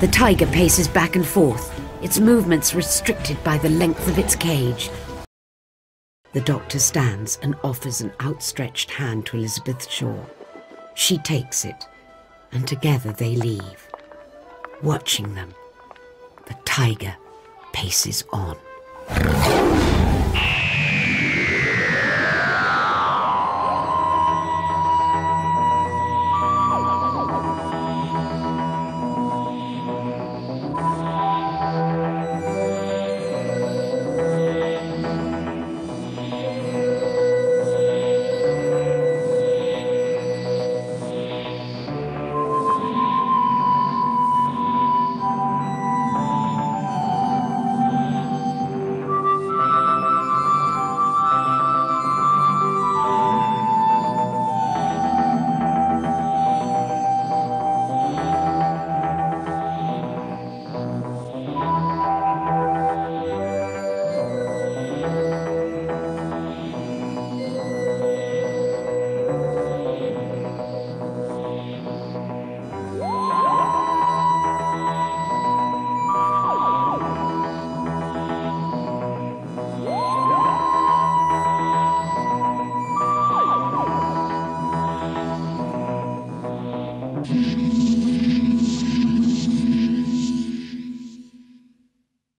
The tiger paces back and forth, its movements restricted by the length of its cage. The doctor stands and offers an outstretched hand to Elizabeth Shaw. She takes it, and together they leave. Watching them, the tiger paces on.